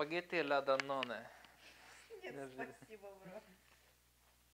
Спагетти ля Даноне. Нет, спасибо, бро.